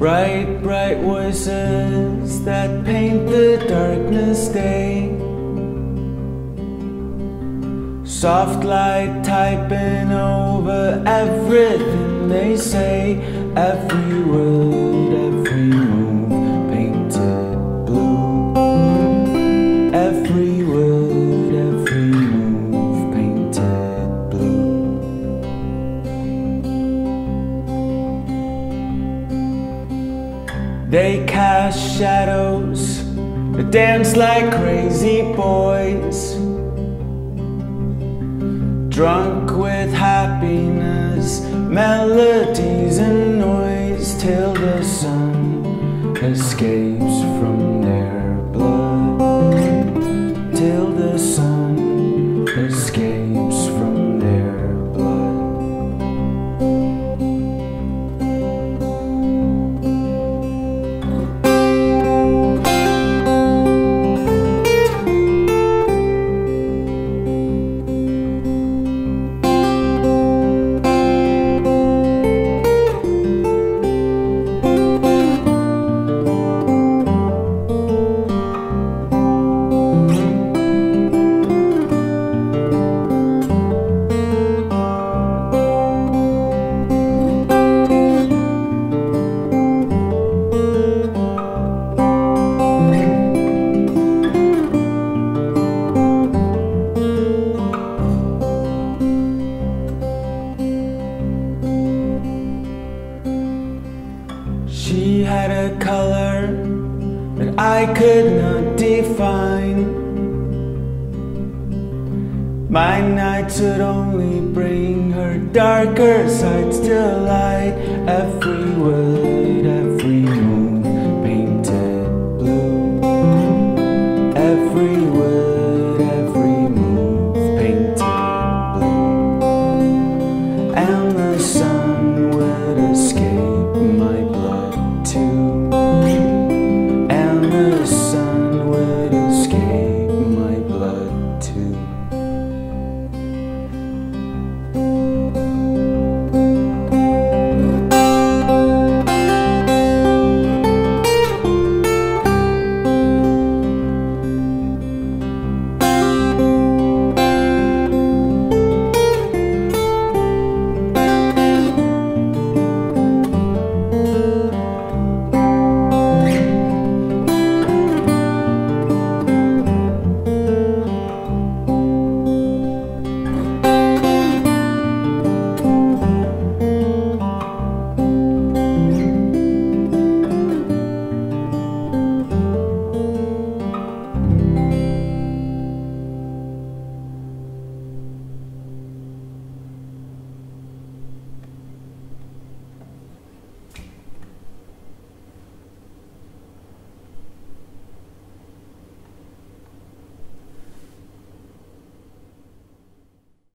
Bright, bright voices that paint the darkness day. Soft light typing over everything they say, every word, They cast shadows, they dance like crazy boys. Drunk with happiness, melodies and noise till the sun escapes had a color that I could not define. My nights would only bring her darker sides to light. Every word,